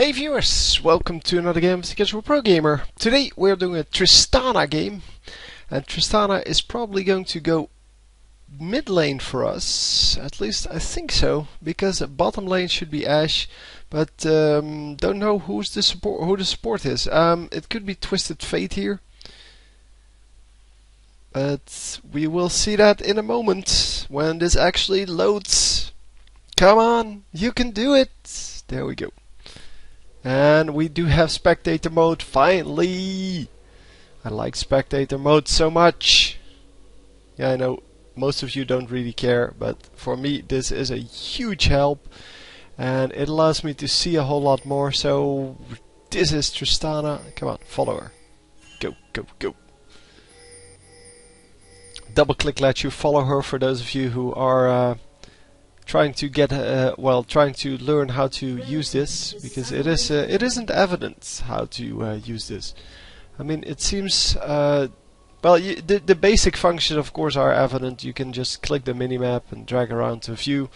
Hey viewers, welcome to another game of the Casual Pro Gamer. Today we're doing a Tristana game and Tristana is probably going to go mid lane for us, at least I think so, because bottom lane should be Ashe, but um, don't know who's the support, who the support is. Um, it could be Twisted Fate here, but we will see that in a moment when this actually loads. Come on, you can do it! There we go. And we do have spectator mode, finally! I like spectator mode so much! Yeah, I know most of you don't really care, but for me this is a huge help. And it allows me to see a whole lot more, so this is Tristana. Come on, follow her. Go, go, go. Double click lets you follow her for those of you who are uh, trying to get uh, well trying to learn how to use this because it is uh, it isn't evident how to uh, use this. I mean it seems uh, well the, the basic functions of course are evident. You can just click the minimap and drag around to a view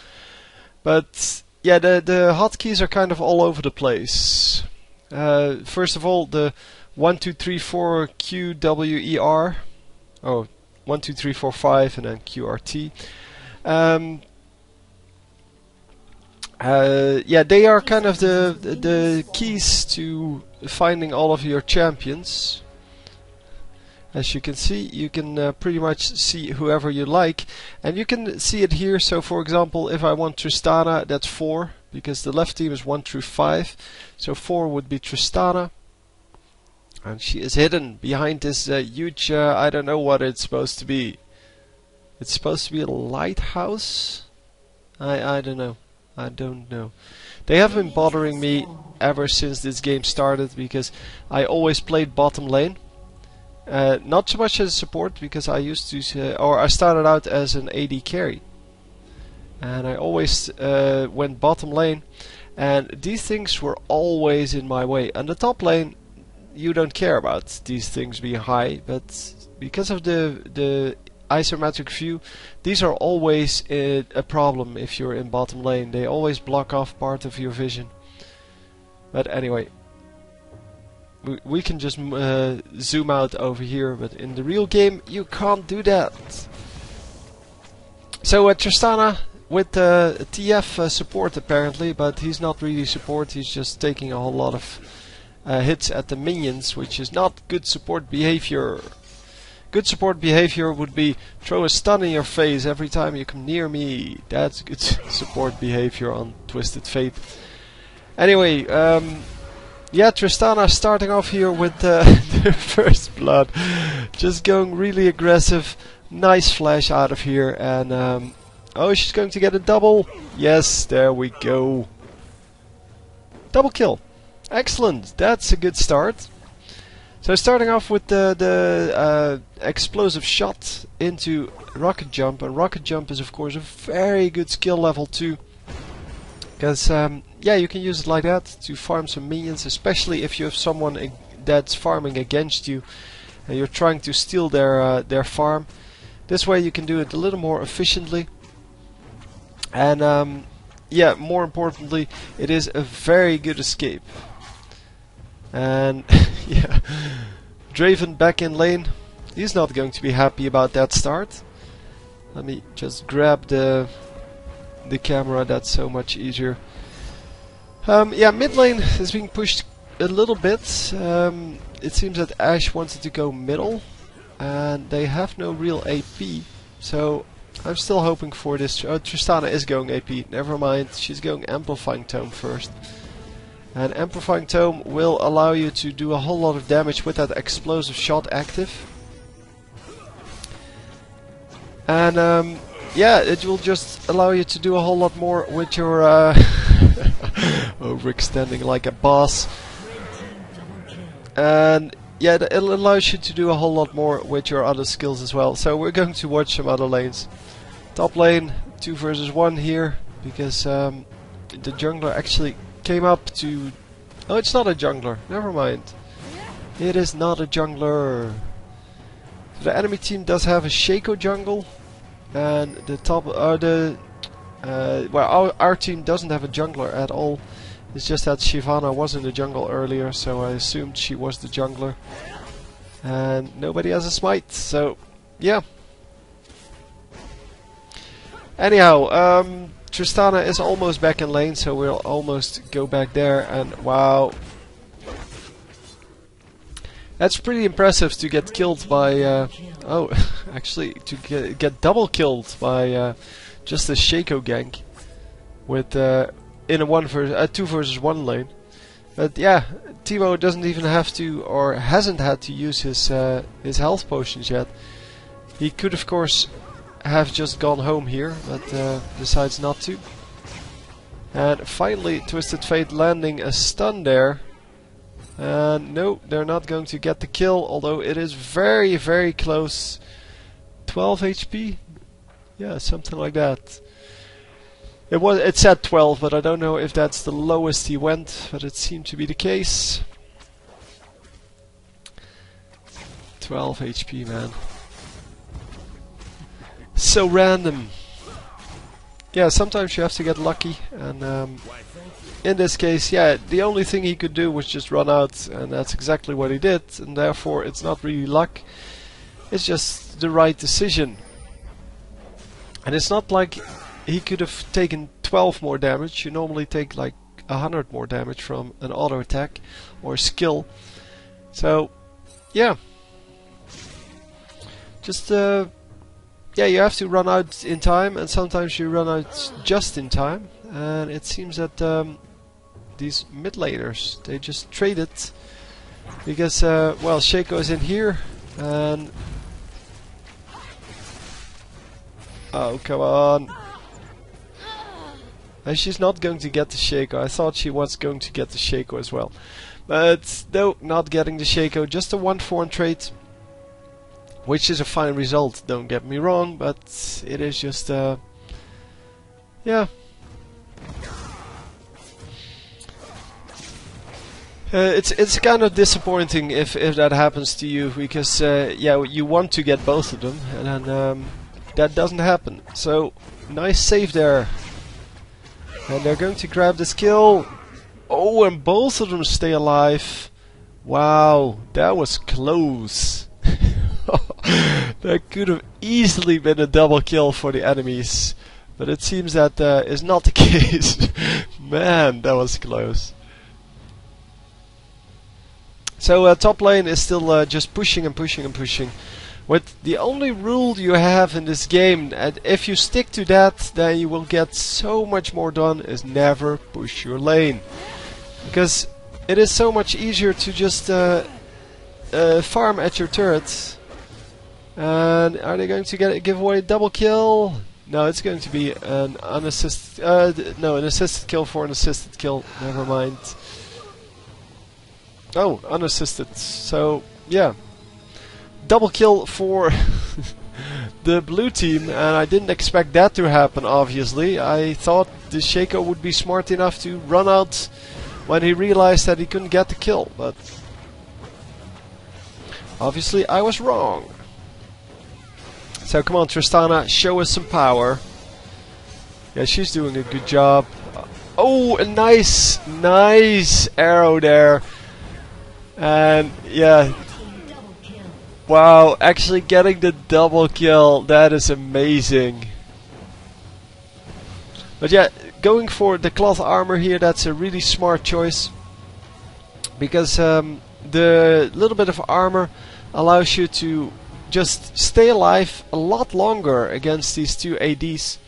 but yeah the the hotkeys are kind of all over the place. Uh, first of all the 1 2 3 4 Q W E R. Oh 1 2 3 4 5 and then QRT um, uh, yeah, they are kind of the, the, keys to finding all of your champions. As you can see, you can uh, pretty much see whoever you like, and you can see it here. So, for example, if I want Tristana, that's four because the left team is one through five. So four would be Tristana, and she is hidden behind this uh, huge. Uh, I don't know what it's supposed to be. It's supposed to be a lighthouse. I I don't know. I don't know. They have been bothering me ever since this game started because I always played bottom lane. Uh, not so much as support because I used to, uh, or I started out as an AD carry, and I always uh, went bottom lane. And these things were always in my way. On the top lane, you don't care about these things being high, but because of the the isometric view, these are always a, problem if you're in bottom lane. They always block off part of your vision. But anyway, we, we can just uh, zoom out over here, but in the real game you can't do that. So uh, Tristana with uh, TF support apparently, but he's not really support, he's just taking a whole lot of uh, hits at the minions, which is not good support behavior. Good support behavior would be throw a stun in your face every time you come near me. That's good support behavior on Twisted Fate. Anyway, um, yeah, Tristana starting off here with uh, the first blood. Just going really aggressive. Nice flash out of here. And, um, oh, she's going to get a double. Yes, there we go. Double kill. Excellent. That's a good start. So starting off with the, the uh, explosive shot into rocket jump, and rocket jump is of course a very good skill level too, because um, yeah, you can use it like that to farm some minions, especially if you have someone that's farming against you, and you're trying to steal their uh, their farm. This way you can do it a little more efficiently, and um, yeah, more importantly, it is a very good escape. And yeah, Draven back in lane. He's not going to be happy about that start. Let me just grab the the camera. That's so much easier. Um, yeah, mid lane is being pushed a little bit. Um, it seems that Ashe wanted to go middle, and they have no real AP. So I'm still hoping for this. Oh, Tristana is going AP. Never mind. She's going Amplifying Tome first. And Amplifying Tome will allow you to do a whole lot of damage with that explosive shot active. And um, yeah, it will just allow you to do a whole lot more with your uh, overextending like a boss. And yeah, it allows you to do a whole lot more with your other skills as well. So we're going to watch some other lanes. Top lane, 2 versus 1 here, because um, the jungler actually came up to... Oh, it's not a jungler. Never mind. It is not a jungler. So the enemy team does have a Shaco jungle, and the top, uh, the, uh, well, our, our team doesn't have a jungler at all, It's just that Shyvana was in the jungle earlier, so I assumed she was the jungler. And nobody has a smite, so yeah. Anyhow, um, Tristana is almost back in lane, so we'll almost go back there. And wow, that's pretty impressive to get killed by. Uh, oh, actually, to get, get double killed by uh, just a Shaco gank with uh, in a one versus uh, two versus one lane. But yeah, Teemo doesn't even have to, or hasn't had to use his uh, his health potions yet. He could, of course, have just gone home here, but uh, decides not to. And finally, Twisted Fate landing a stun there. And no, they're not going to get the kill, although it is very, very close. 12 HP? Yeah, something like that. It was it said 12, but I don't know if that's the lowest he went, but it seemed to be the case. 12 HP, man. So random. Yeah, sometimes you have to get lucky, and um, in this case, yeah, the only thing he could do was just run out, and that's exactly what he did, and therefore it's not really luck. It's just the right decision. And it's not like he could have taken 12 more damage. You normally take like 100 more damage from an auto attack or skill. So, yeah. Just, uh, yeah, you have to run out in time, and sometimes you run out just in time. And it seems that um, these mid laners, they just traded. Because, uh, well, Shaco is in here, and... Oh, come on. And she's not going to get the Shaco. I thought she was going to get the Shaco as well. But no, not getting the Shaco. Just a 1-4 trait. Which is a fine result, don't get me wrong. But it is just... Uh, yeah. Uh, it's it's kind of disappointing if if that happens to you because uh, yeah you want to get both of them and then um, that doesn't happen. So nice save there and they're going to grab this kill. Oh, and both of them stay alive. Wow, that was close. that could have easily been a double kill for the enemies. But it seems that uh, is not the case. Man, that was close. So uh, top lane is still uh, just pushing and pushing and pushing. With the only rule you have in this game, and if you stick to that, then you will get so much more done, is never push your lane. Because it is so much easier to just uh, uh, farm at your turrets. And are they going to get give away a double kill? No, it's going to be an unassisted. Uh, no, an assisted kill for an assisted kill. Never mind. Oh, unassisted. So yeah, double kill for the blue team, and I didn't expect that to happen, obviously. I thought the Shaco would be smart enough to run out when he realized that he couldn't get the kill, but obviously I was wrong. So come on, Tristana, show us some power. Yeah, she's doing a good job. Oh, a nice, nice arrow there. And yeah, Wow, actually getting the double kill, that is amazing. But yeah, going for the cloth armor here, that's a really smart choice. Because um, the little bit of armor allows you to just stay alive a lot longer against these two ADs.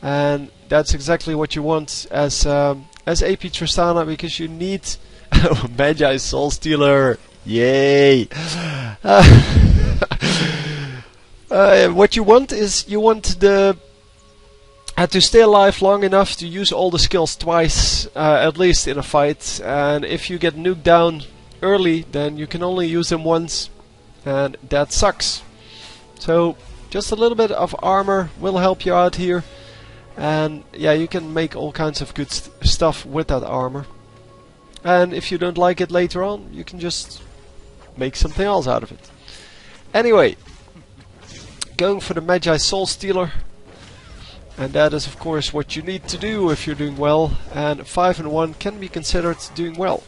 And that's exactly what you want as um, as AP Tristana because you need Mejai Soul Stealer. Yay! Uh, what you want is you want the uh, to stay alive long enough to use all the skills twice, uh, at least in a fight. And if you get nuked down early, then you can only use them once, and that sucks. So just a little bit of armor will help you out here. And yeah, you can make all kinds of good st stuff with that armor. And if you don't like it later on, you can just make something else out of it. Anyway, going for the Mejai Soul Stealer. And that is of course what you need to do if you're doing well. And 5 and 1 can be considered doing well.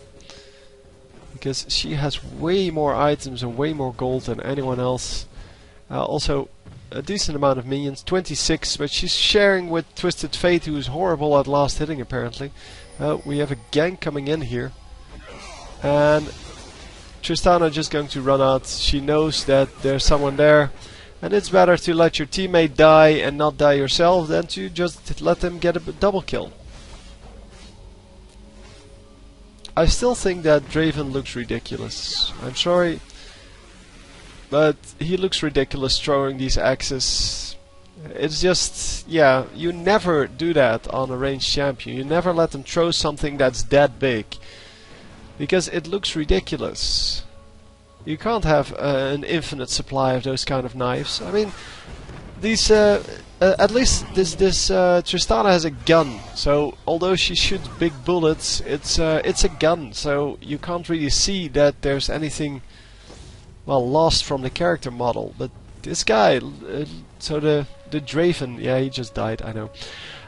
Because she has way more items and way more gold than anyone else. Uh, also a decent amount of minions, 26, but she's sharing with Twisted Fate who is horrible at last hitting apparently. Uh, we have a gank coming in here. And Tristana just going to run out. She knows that there's someone there. And it's better to let your teammate die and not die yourself than to just let them get a double kill. I still think that Draven looks ridiculous. I'm sorry. But he looks ridiculous throwing these axes. It's just, yeah, you never do that on a ranged champion. You never let them throw something that's that big. Because it looks ridiculous. You can't have uh, an infinite supply of those kind of knives. I mean, these, uh, uh, at least this this uh, Tristana has a gun. So although she shoots big bullets, it's uh, it's a gun. So you can't really see that there's anything, well, lost from the character model. But this guy, uh, so the the Draven, yeah, he just died. I know.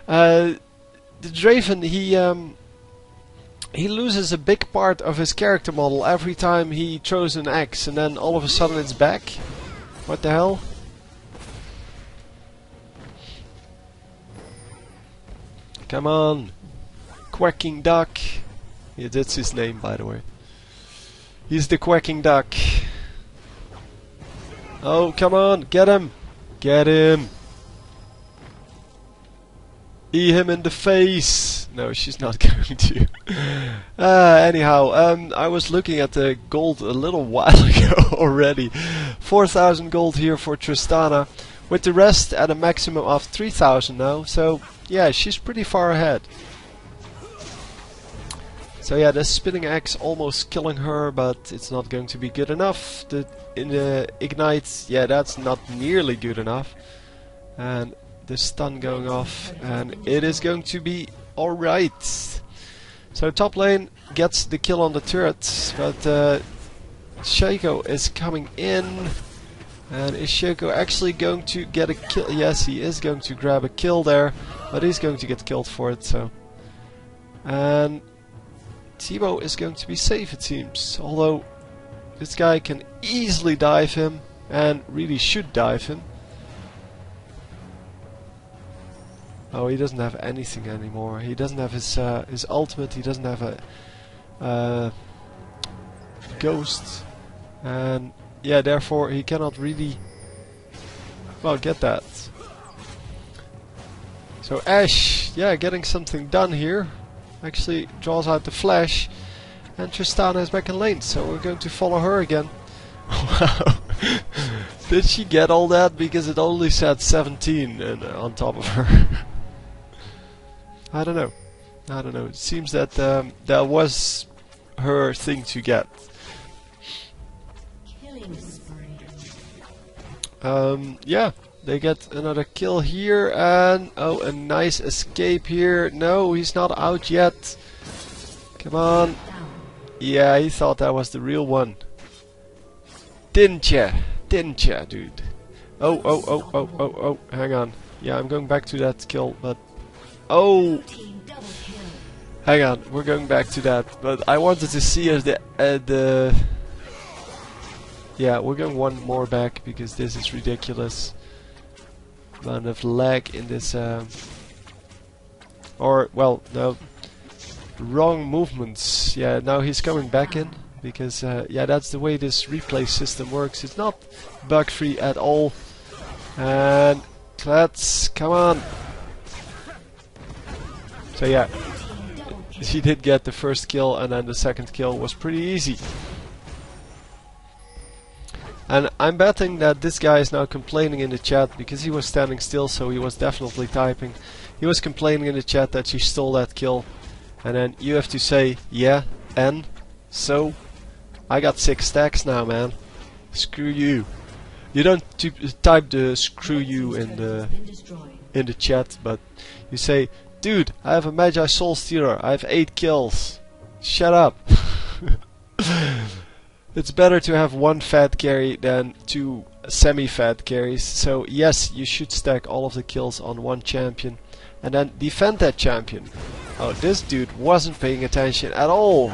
Uh, the Draven, he. Um, he loses a big part of his character model every time he throws an axe and then all of a sudden it's back. What the hell? Come on! Quacking Duck! Yeah, that's his name by the way. He's the Quacking Duck. Oh, come on! Get him! Get him! E him in the face! No, she's not going to. uh, anyhow, um, I was looking at the gold a little while ago already. 4,000 gold here for Tristana, with the rest at a maximum of 3,000 now, so yeah, she's pretty far ahead. So yeah, the spinning axe almost killing her, but it's not going to be good enough. The in the ignite, yeah, that's not nearly good enough. And the stun going off, and it is going to be alright. So top lane gets the kill on the turret, but uh, Shaco is coming in. And is Shaco actually going to get a kill? Yes, he is going to grab a kill there, but he's going to get killed for it, so. And Teemo is going to be safe, it seems. Although, this guy can easily dive him, and really should dive him. Oh, he doesn't have anything anymore. He doesn't have his uh, his ultimate. He doesn't have a uh, ghost, and yeah, therefore he cannot really well get that. So Ashe, yeah, getting something done here. Actually draws out the flash, and Tristana is back in lane. So we're going to follow her again. Wow. Did she get all that? Because it only said 17 and, uh, on top of her. I don't know. I don't know. It seems that um, that was her thing to get. Um, yeah, they get another kill here, and oh, a nice escape here. No, he's not out yet. Come on. Yeah, he thought that was the real one. Didn't ya? Didn't ya, dude? Oh, oh, oh, oh, oh, oh, hang on. Yeah, I'm going back to that kill, but Oh! Hang on, we're going back to that. But I wanted to see if the uh, the yeah, we're going one more back because this is ridiculous. Amount of lag in this, um, or well, no, wrong movements. Yeah, now he's coming back in because uh, yeah, that's the way this replay system works. It's not bug free at all. And let's come on. So yeah, she did get the first kill and then the second kill was pretty easy. And I'm betting that this guy is now complaining in the chat because he was standing still so he was definitely typing. He was complaining in the chat that she stole that kill. And then you have to say, yeah, and so I got six stacks now man. Screw you. You don't type the screw you in the in the chat, but you say Dude, I have a Mejai Soul Stealer. I have 8 kills. Shut up. it's better to have one fat carry than two semi-fat carries. So yes, you should stack all of the kills on one champion and then defend that champion. Oh, this dude wasn't paying attention at all.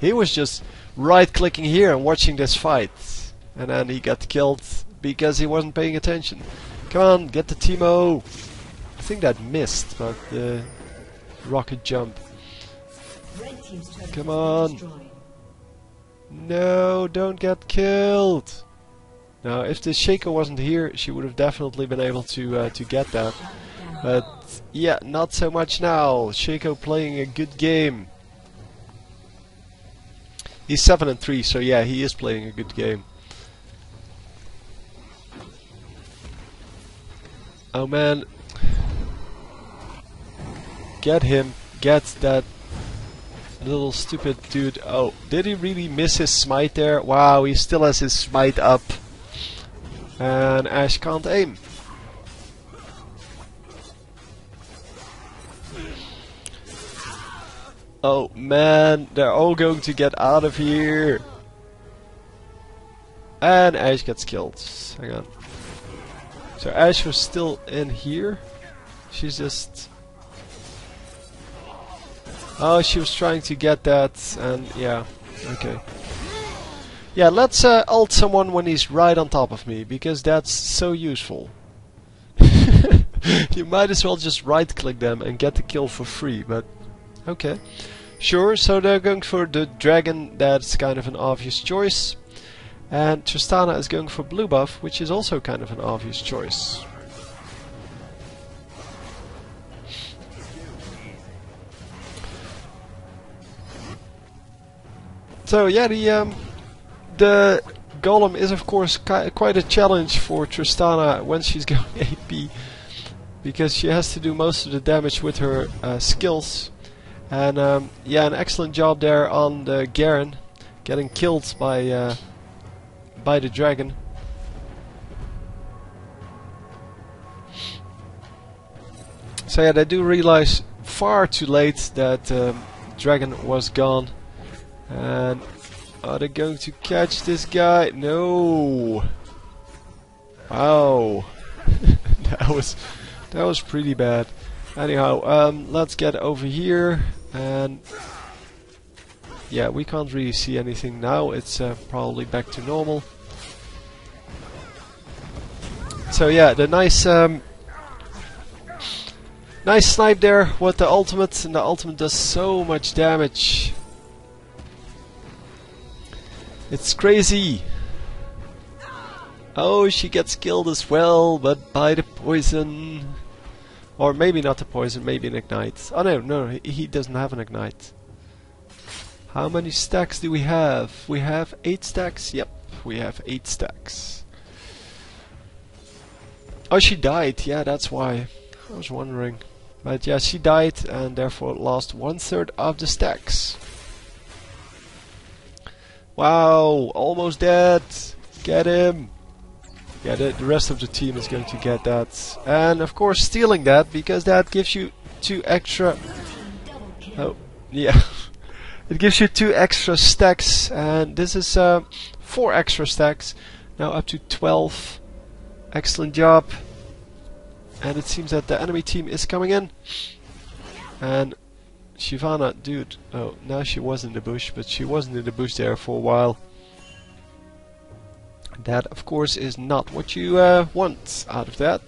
He was just right-clicking here and watching this fight. And then he got killed because he wasn't paying attention. Come on, get the Teemo! I think that missed, but the rocket jump. Come on! No, don't get killed! Now, if the Shaco wasn't here, she would have definitely been able to uh, to get that. But yeah, not so much now. Shaco playing a good game. He's 7 and 3, so yeah, he is playing a good game. Oh man. Get him. Get that little stupid dude. Oh, did he really miss his smite there? Wow, he still has his smite up. And Ashe can't aim. Oh man, they're all going to get out of here. And Ashe gets killed. Hang on. So Ashe was still in here. She's just... Oh, she was trying to get that, and yeah, okay. Yeah, let's uh, ult someone when he's right on top of me, because that's so useful. you might as well just right-click them and get the kill for free, but okay. Sure, so they're going for the dragon, that's kind of an obvious choice. And Tristana is going for blue buff, which is also kind of an obvious choice. So yeah, the um, the golem is of course quite a challenge for Tristana when she's going AP because she has to do most of the damage with her uh, skills. And um, yeah an excellent job there on the Garen getting killed by uh, by the dragon. So yeah they do realize far too late that um, dragon was gone and are they going to catch this guy? No. Wow. that was that was pretty bad. Anyhow, um, let's get over here and yeah, we can't really see anything now. It's uh, probably back to normal. So yeah, the nice um, nice snipe there with the ultimate, and the ultimate does so much damage. It's crazy! Oh, she gets killed as well, but by the poison. Or maybe not the poison, maybe an ignite. Oh no, no, he doesn't have an ignite. How many stacks do we have? We have 8 stacks? Yep, we have 8 stacks. Oh, she died. Yeah, that's why. I was wondering. But yeah, she died and therefore lost one third of the stacks. Wow, almost dead. Get him. Yeah, the, the, rest of the team is going to get that. And of course stealing that, because that gives you two extra... Oh, yeah. it gives you two extra stacks, and this is uh, four extra stacks. Now up to 12. Excellent job. And it seems that the enemy team is coming in. And Shyvana, dude. Oh, now she was in the bush, but she wasn't in the bush there for a while. That, of course, is not what you uh, want out of that.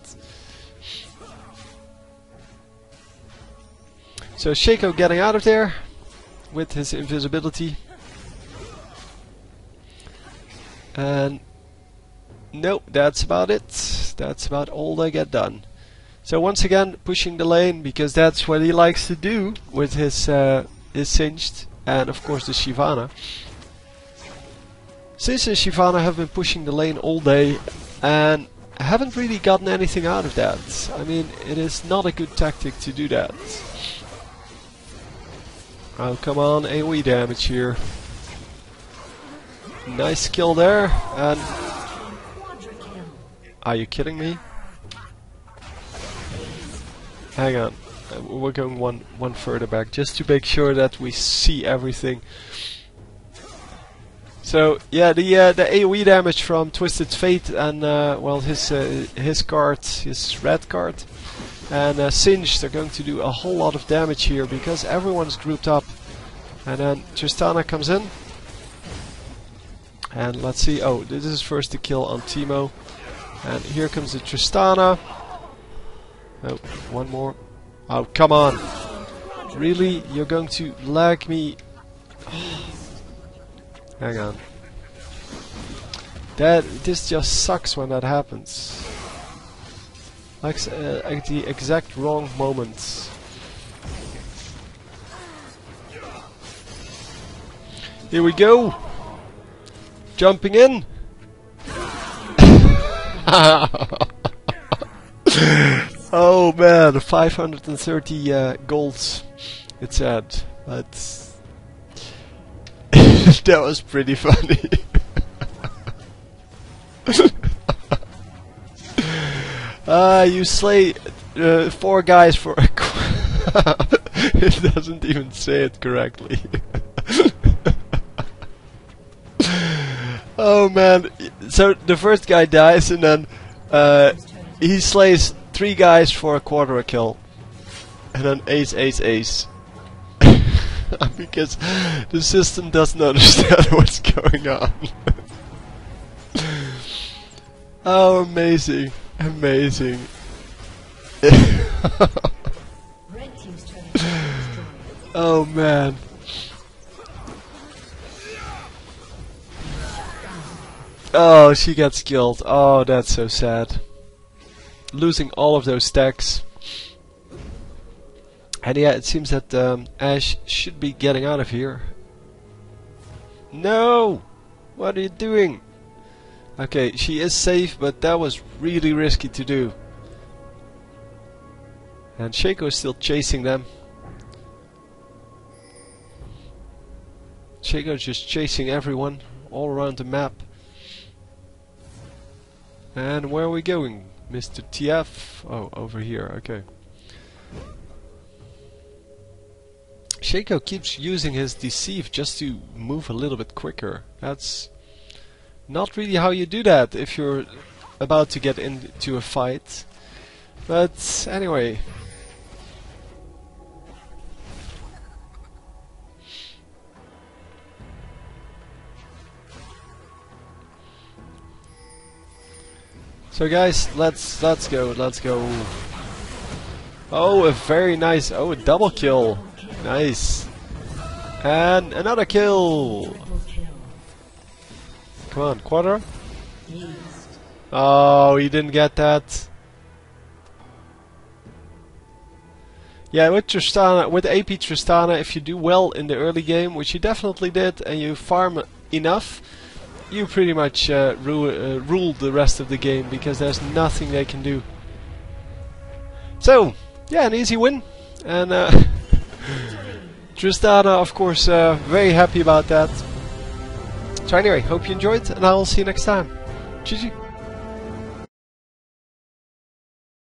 So Shaco getting out of there with his invisibility. And nope, that's about it. That's about all they get done. So once again, pushing the lane because that's what he likes to do with his uh, his Singed and of course the Shyvana. Singed and Shyvana have been pushing the lane all day and haven't really gotten anything out of that. I mean, it is not a good tactic to do that. Oh, come on, AoE damage here. Nice kill there, and... Are you kidding me? Hang on. Uh, we're going one one further back just to make sure that we see everything. So yeah, the uh, the AOE damage from Twisted Fate and uh, well his uh, his card, his red card, and uh, Singed are going to do a whole lot of damage here because everyone's grouped up. And then Tristana comes in, and let's see. Oh, this is first the kill on Teemo, and here comes the Tristana. Oh, one more. Oh, come on! Really, you're going to lag me? Hang on. That this just sucks when that happens. Like uh, at the exact wrong moment. Here we go. Jumping in. oh man, 530 uh, golds. It's sad, but that was pretty funny. Ah, uh, you slay uh, four guys for a It doesn't even say it correctly. oh man. So the first guy dies and then uh, he slays three guys for a quarter a kill. And then ace, ace, ace. because the system doesn't understand what's going on. oh, amazing. Amazing. oh, man. Oh, she gets killed. Oh, that's so sad. Losing all of those stacks. And yeah, it seems that um, Ashe should be getting out of here. No! What are you doing? Okay, she is safe, but that was really risky to do. And Shaco is still chasing them. Shaco is just chasing everyone all around the map. And where are we going? Mr. TF? Oh, over here, okay. Shaco keeps using his deceive just to move a little bit quicker. That's not really how you do that if you're about to get into a fight. But anyway. So guys, let's let's go, let's go. Oh, a very nice, oh, a double kill. Nice. And another kill. Come on, quarter. Oh, he didn't get that. Yeah, with Tristana, with AP Tristana, if you do well in the early game, which you definitely did, and you farm enough, you pretty much uh, ru uh, rule the rest of the game because there's nothing they can do. So, yeah, an easy win, and. Uh, Tristana, of course, uh, very happy about that. So anyway, hope you enjoyed, and I will see you next time. GG.